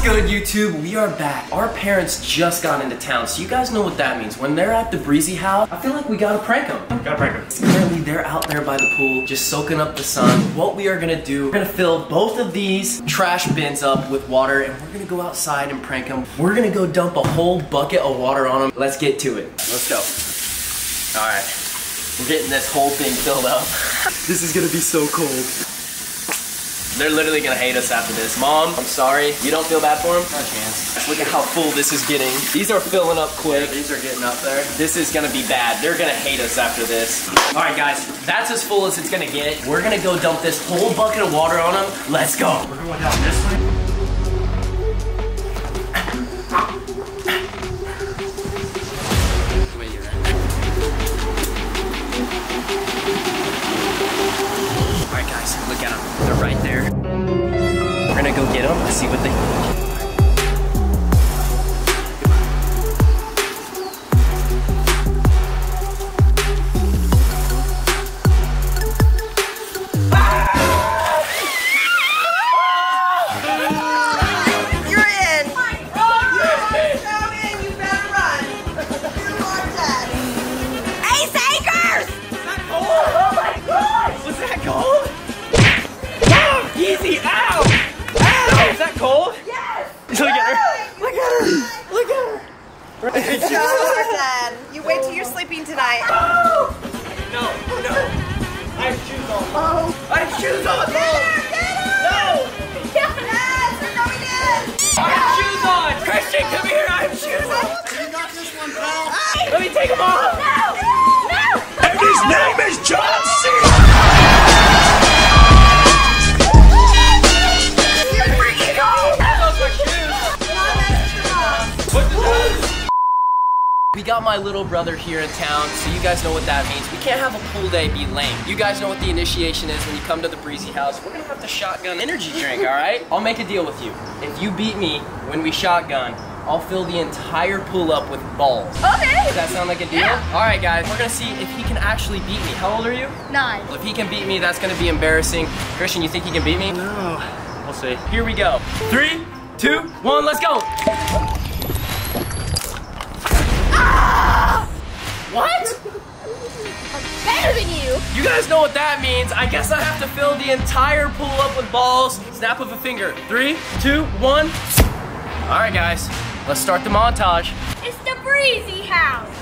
What's good, YouTube? We are back. Our parents just got into town, so you guys know what that means. When they're at the Breezy house, I feel like we gotta prank them. Gotta prank them. Currently, they're out there by the pool, just soaking up the sun. What we are gonna do, we're gonna fill both of these trash bins up with water, and we're gonna go outside and prank them. We're gonna go dump a whole bucket of water on them. Let's get to it. Let's go. All right, we're getting this whole thing filled up. this is gonna be so cold. They're literally gonna hate us after this. Mom, I'm sorry. You don't feel bad for them? Not a chance. Look at how full this is getting. These are filling up quick. These are getting up there. This is gonna be bad. They're gonna hate us after this. All right, guys, that's as full as it's gonna get. We're gonna go dump this whole bucket of water on them. Let's go. We're going down this way. Right there. We're gonna go get them see what they. My little brother here in town, so you guys know what that means. We can't have a pool day be lame. You guys know what the initiation is when you come to the Breezy House. We're gonna have to shotgun energy drink, all right? I'll make a deal with you. If you beat me when we shotgun, I'll fill the entire pool up with balls. Okay. Does that sound like a deal? All right, guys, we're gonna see if he can actually beat me. How old are you? Nine. Well, if he can beat me, that's gonna be embarrassing. Christian, you think he can beat me? No. We'll see. Here we go. Three, two, one, let's go. Better than you. You guys know what that means. I guess I have to fill the entire pool up with balls. Snap of a finger. Three, two, one. All right, guys, let's start the montage. It's the Breezy House.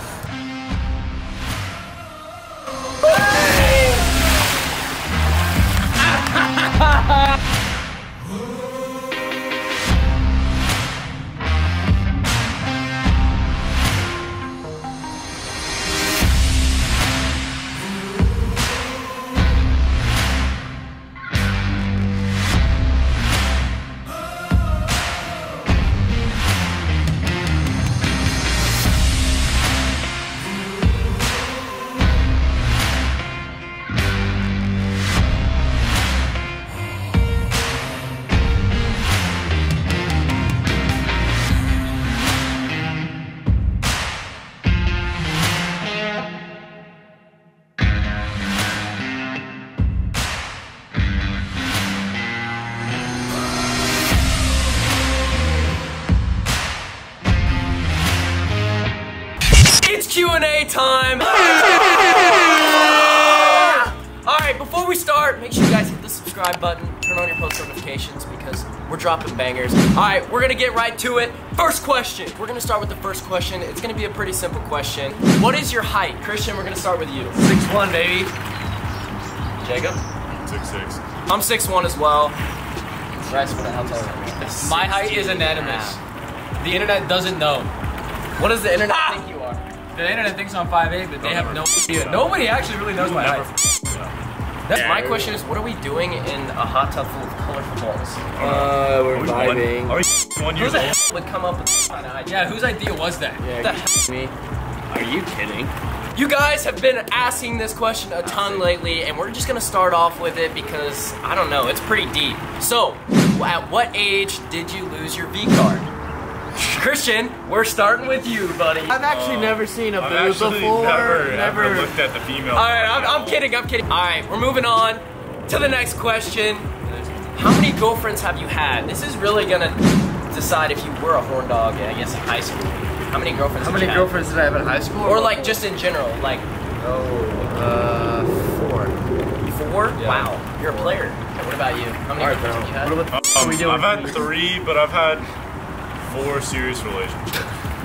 Q&A time. All right, before we start, make sure you guys hit the subscribe button, turn on your post notifications because we're dropping bangers. All right, we're gonna get right to it. First question. We're gonna start with the first question. It's gonna be a pretty simple question. What is your height? Christian, we're gonna start with you. 6'1", baby. Jacob? Six six. I'm 6'1 as well. Bryce, what the hell tall are? My height is anonymous. The internet doesn't know. What does the internet ah! think you are? The internet thinks I'm 5'8", but they have no idea. Nobody actually really knows my Never. height. That's my question is, what are we doing in a hot tub full of colorful balls? Uh, we're Are we one, are we one Who the old? hell would come up with this kind of idea? Yeah, whose idea was that? What the me. Are you kidding? You guys have been asking this question a ton lately, and we're just gonna start off with it because I don't know, it's pretty deep. So, at what age did you lose your V card? Christian, we're starting with you, buddy. I've actually never seen a I've boob actually before. never, never. ever looked at the female. All right, I'm, I'm kidding, I'm kidding. All right, we're moving on to the next question. How many girlfriends have you had? This is really gonna decide if you were a horn dog, I guess, in high school. How many girlfriends? How did many you have? girlfriends did I have in high school? Or like just in general, like oh, uh, four. four? Yeah. Wow, you're a player. What about you? How many All right, girlfriends have you had? What about Um, we doing? I've had three, but I've had four serious relationships.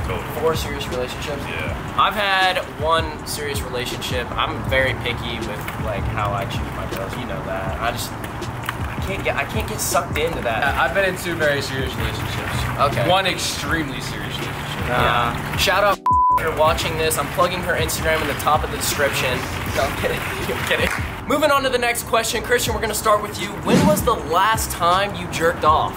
Total. Four serious relationships. Yeah. I've had one serious relationship. I'm very picky with like how I choose my girls. You know that. I just I can't get I can't get sucked into that. I- I've been in two very serious relationships. Okay. One extremely serious relationship. Yeah. Shout out if you're watching this. I'm plugging her Instagram in the top of the description. No, I'm kidding. I'm kidding. Moving on to the next question, Christian. We're gonna start with you. When was the last time you jerked off?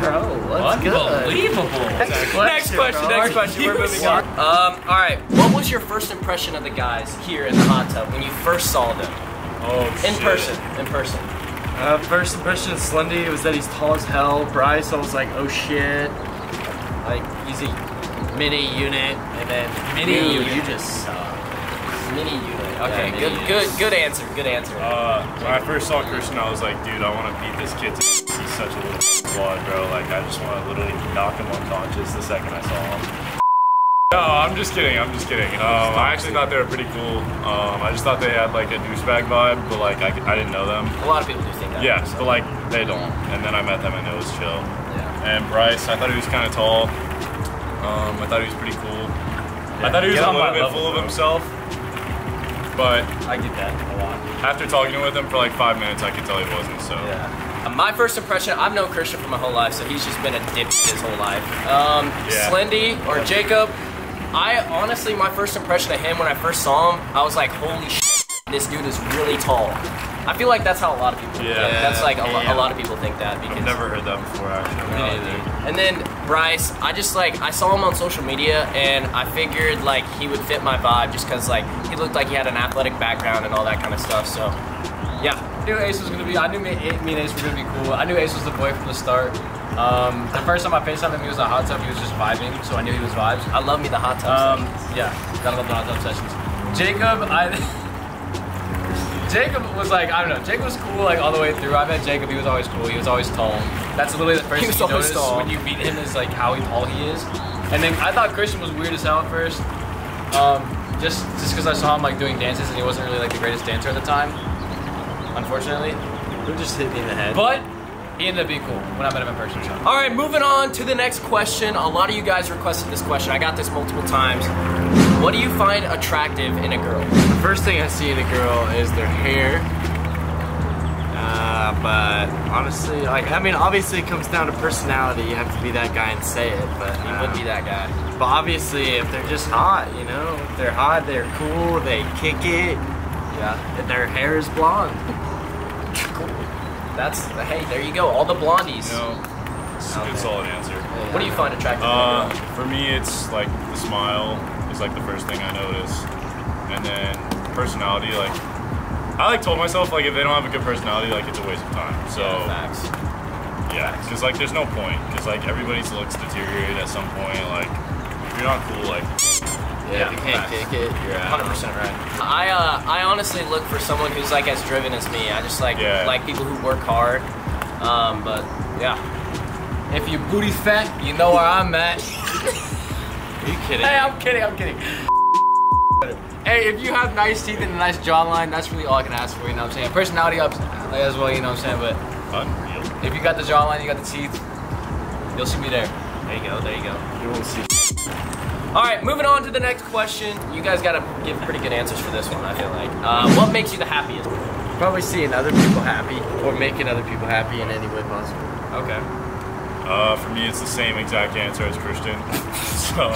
Bro, what's good? Unbelievable. next question. bro. Next question. We're moving on. Um. All right. What was your first impression of the guys here in the hot tub when you first saw them Oh, in shit. person? In person. Uh, first impression of Slendy was that he's tall as hell. Bryce, I was like, oh shit. Like, he's a mini unit. And then Mini you, unit. you just suck. Mini unit. Okay. mini good. unit. Good. Good answer. Good answer. Uh, when I first saw Christian, I was like, dude, I want to beat this kid. To He's such a little squad, bro. Like, I just want to literally knock him unconscious the second I saw him. No, I'm just kidding. I'm just kidding. Um, I actually thought they were pretty cool. Um, I just thought they had like a douchebag vibe, but like I, I didn't know them. A lot of people do think that. Yeah, but like they don't. And then I met them and it was chill. Yeah. And Bryce, I thought he was kind of tall. Um, I thought he was pretty cool. I thought he was Get a on little my bit level, full of himself. But I get that a lot. after talking with him for like five minutes, I could tell he wasn't. So Uh, My first impression, I've known Christian for my whole life, so he's just been a dip his whole life. Um, Yeah. Slendy or Jacob, I honestly, my first impression of him when I first saw him, I was like, holy shit, this dude is really tall. I feel like that's how a lot of people Yeah. think. That's like a, lo- a lot of people think that because I've never heard that before actually. And then Bryce, I just like I saw him on social media, and I figured like he would fit my vibe just because like he looked like he had an athletic background and all that kind of stuff. So, yeah, knew Ace was gonna be. I knew me, me and Ace were gonna be cool. I knew Ace was the boy from the start. Um, the first time I FaceTimed him, he was in a hot tub. He was just vibing, so I knew he was vibes. I love me the hot tub. Um, yeah, gotta love the hot tub sessions. Jacob, I. Jacob was like, I don't know. Jacob was cool like all the way through. I met Jacob. He was always cool. He was always tall. That's literally the first He thing you notice tall. when you meet him is like how tall he is. And then I thought Christian was weird as hell at first. Um, just just because I saw him like doing dances and he wasn't really like the greatest dancer at the time. Unfortunately, Who just hit me in the head? but he ended up being cool when I met him in person. So. All right, moving on to the next question. A lot of you guys requested this question. I got this multiple times. What do you find attractive in a girl? The first thing I see in a girl is their hair. Uh, but honestly, like, I mean, obviously it comes down to personality. You have to be that guy and say it. But You uh, wouldn't be that guy. But obviously, if they're just hot, you know, if they're hot, they're cool, they kick it, Yeah. and their hair is blonde. Cool. That's hey, there you go. All the blondies. You know, it's a good solid answer. What do you find attractive Uh, in a girl? for me, it's like the smile is like the first thing I notice, and then personality. Like I like told myself like if they don't have a good personality, like it's a waste of time. So Yeah, facts. yeah, because like there's no point. Because like everybody's looks deteriorate at some point. Like if you're not cool, like Yeah, if you can't facts. kick it, you're 100% right. I uh, I honestly look for someone who's like as driven as me. I just like Yeah. like people who work hard. Um, but yeah. If you booty fat, you know where I'm at. Are you kidding? Hey, I'm kidding, I'm kidding. Hey, if you have nice teeth and a nice jawline, that's really all I can ask for, you know what I'm saying? Personality up as well, you know what I'm saying? But unreal. if you got the jawline, you got the teeth, you'll see me there. There you go. There you go. You won't see. All right, moving on to the next question. You guys got to give pretty good answers for this one. I feel like. Uh, what makes you the happiest? Probably seeing other people happy or making other people happy in any way possible. Okay. Uh, for me, it's the same exact answer as Christian. so,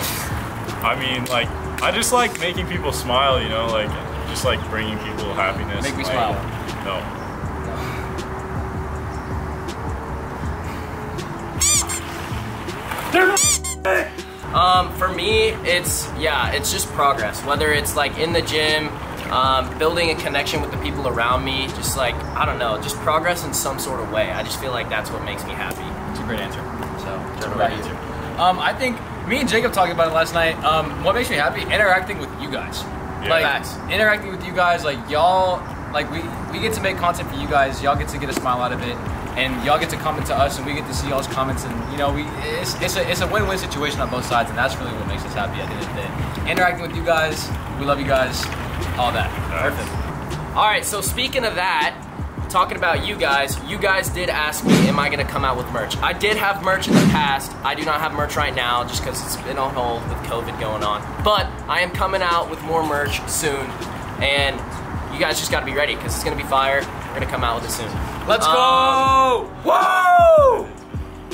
I mean, like, I just like making people smile, you know, like, just like bringing people happiness. Make me like, smile. No. Um, for me, it's yeah, it's just progress. Whether it's like in the gym, um, building a connection with the people around me, just like I don't know, just progress in some sort of way. I just feel like that's what makes me happy. It's a great answer. So, It's a great answer. Um, I think me and Jacob talked about it last night. Um, what makes me happy? Interacting with you guys. Yeah. Like Facts. interacting with you guys, like y'all, like we we get to make content for you guys. Y'all get to get a smile out of it, and y'all get to comment to us, and we get to see y'all's comments, and you know, we it's it's a it's a win-win situation on both sides, and that's really what makes us happy at the end of the day. Interacting with you guys, we love you guys, all that. Perfect. All right, so speaking of that, talking about you guys, you guys did ask me, am I gonna come out with merch? I did have merch in the past. I do not have merch right now just because it's been on hold with COVID going on. But I am coming out with more merch soon, and you guys just gotta be ready because it's gonna be fire. We're gonna come out with it soon. Let's Um, go! Whoa!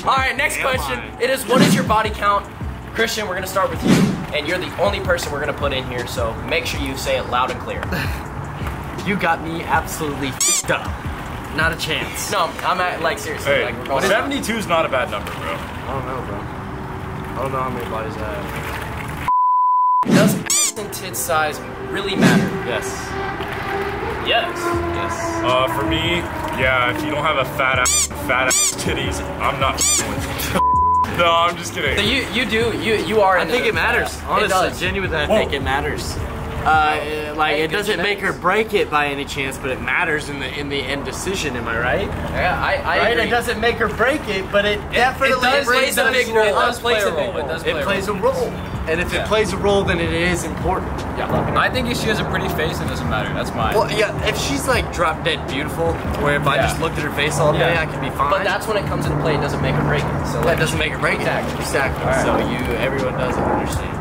All right, next question. I? It is what is your body count? Christian, we're gonna start with you, and you're the only person we're gonna put in here, so make sure you say it loud and clear. You got me absolutely f***ed up. Not a chance. No, I'm at like seriously, Hey, like we're going. 72 is not a bad number, bro. I don't know, bro. I don't know how many bodies I have. Does ass and tit size really matter? Yes. Yes. Yes. Uh, for me, yeah, if you don't have a fat ass, fat ass titties, I'm not with you. No, I'm just kidding. So you you do you you are. I into think it matters. Honestly, genuinely, I Whoa. think it matters. Uh, like it doesn't make or break it by any chance, but it matters in the in the end decision. Am I right? Yeah, I I right? agree. It doesn't make or break it, but it definitely does brings plays a big role. It does play a big role. It role. does play It a plays a role. and if Yeah. it plays a role, then it is important. Yeah. I think if she has a pretty face, it doesn't matter. That's mine. Well, yeah, if she's like drop dead beautiful, where if I Yeah. just looked at her face all day, Yeah. I could be fine. But that's when it comes into play. It doesn't make or break it. So that like, doesn't make it break it. Exactly. Exactly. All right. So you, everyone doesn't understand.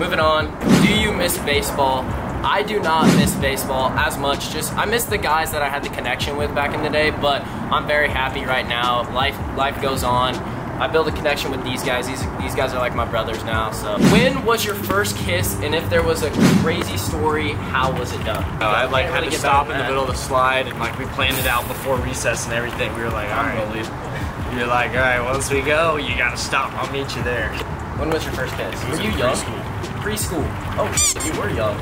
Moving on. Do you miss baseball? I do not miss baseball as much. Just I miss the guys that I had the connection with back in the day, but I'm very happy right now. Life life goes on. I build a connection with these guys. These these guys are like my brothers now. So, when was your first kiss? And if there was a crazy story, how was it done? Uh, I like Can't had really to stop better in the middle of the slide, and like we planned it out before recess and everything. We were like, all right, you're like, all right, once we go, you gotta stop. I'll meet you there. When was your first kiss? Were you young? Preschool. Preschool. Oh, you were young.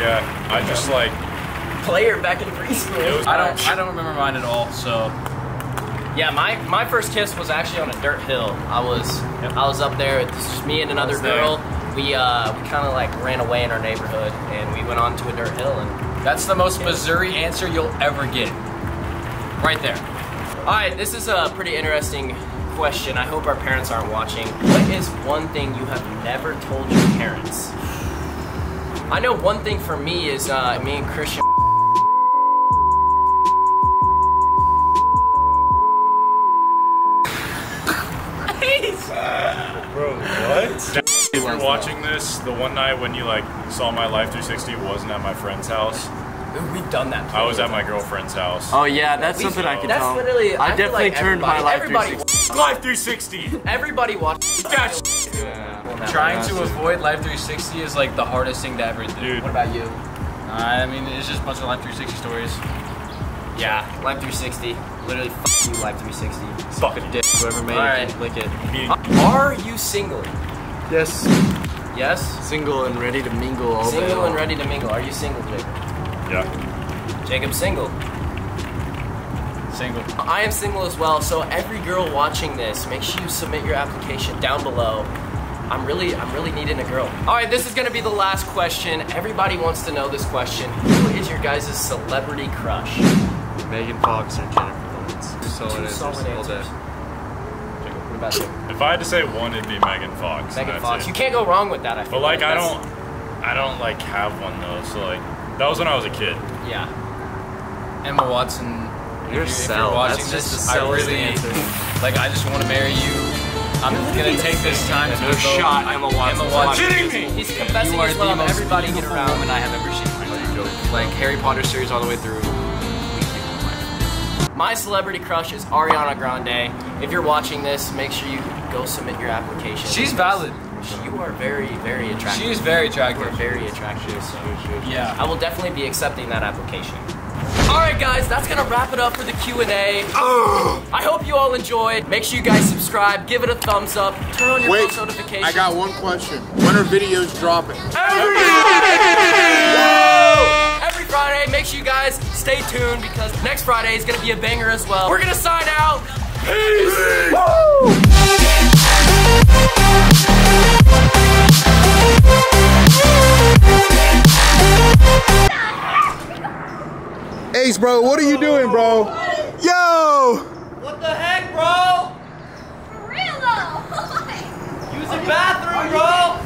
Yeah, I just like, Player back in preschool. It was- I don't I don't remember mine at all. So Yeah, my, my first kiss was actually on a dirt hill. I was I was up there. This was me and another was there. girl. We uh we kind of like ran away in our neighborhood and we went on to a dirt hill and that's the most Missouri answer you'll ever get. Right there. all right. This is a pretty interesting question. I hope our parents aren't watching. What is one thing you have never told your parents? I know one thing for me is uh, me and Christian. bro, what? If you're watching this, the one night when you like saw my Life 360 wasn't at my friend's house. We've done that. I was at my girlfriend's house. Oh yeah, that's We- something I can That's tell. literally. I, feel definitely like turned my life everybody, 360. Life 360. Everybody watched. Trying to avoid Life 360 is like the hardest thing to ever do. Dude, What about you? I mean, it's just a bunch of Life 360 stories. Yeah, Life 360. Literally, f- you, Life 360. fuck it. Dick, whoever made All it, right. can lick it. Are you single? Yes, Yes. single and ready to mingle all day. Single and ready to mingle. Are you single, Jacob? Yeah. Jacob's single. Single. I am single as well. So every girl watching this, make sure you submit your application down below. I'm really, I'm really needing a girl. All right, this is gonna be the last question. Everybody wants to know this question. Who is your guys' celebrity crush? Megan Fox or Jennifer Lawrence. Solid Two answers solid all day. What about you? If I had to say one, it'd be Megan Fox. Megan Fox. it. You can't go wrong with that. I feel But like, I don't, I don't like have one though. So like, that was when I was a kid. Yeah. Emma Watson. If You're you- if sell. you're watching That's this, just the I sell's really answer. like. I just want to marry you. I'm gonna take this time to No devote- shot, Emma Watson. Emma Watson. He's confessing You are his the love. most Everybody get beautiful around. woman I have ever seen my life. Like Harry Potter series all the way through. My celebrity crush is Ariana Grande. If you're watching this, make sure you go submit your application. She's valid. You are very, very attractive. She is very You are attractive. very attractive. So Yeah. I will definitely be accepting that application. All right, guys, that's gonna wrap it up for the Q&A. I hope you all enjoyed. Make sure you guys subscribe, give it a thumbs up, turn on your Wait, post notifications. I got one question. When are videos dropping? Every Friday, make sure you guys stay tuned because next Friday is gonna be a banger as well. We're gonna sign out. Ace, bro, what are you doing, bro? Yo! What the heck, bro? For real, though? Use the bathroom, bro!